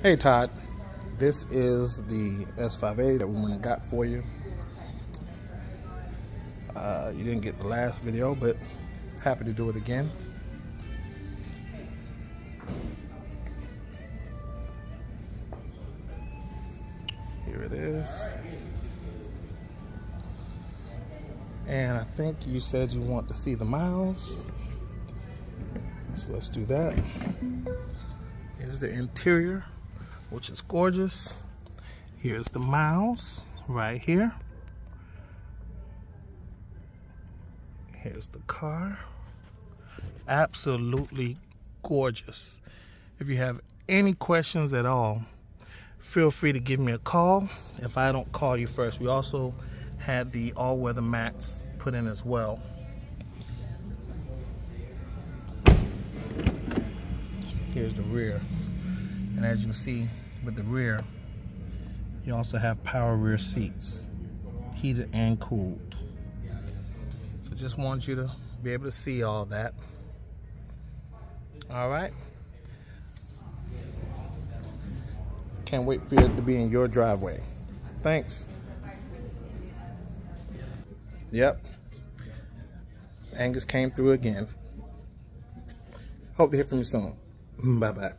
Hey Todd, this is the S5A that we went and got for you. Uh, you didn't get the last video, but happy to do it again. Here it is. And I think you said you want to see the miles. So let's do that. Here's the interior which is gorgeous. Here's the miles right here. Here's the car. Absolutely gorgeous. If you have any questions at all, feel free to give me a call if I don't call you first. We also had the all-weather mats put in as well. Here's the rear. And as you can see with the rear, you also have power rear seats, heated and cooled. So just want you to be able to see all that. All right. Can't wait for it to be in your driveway. Thanks. Yep. Angus came through again. Hope to hear from you soon. Bye-bye.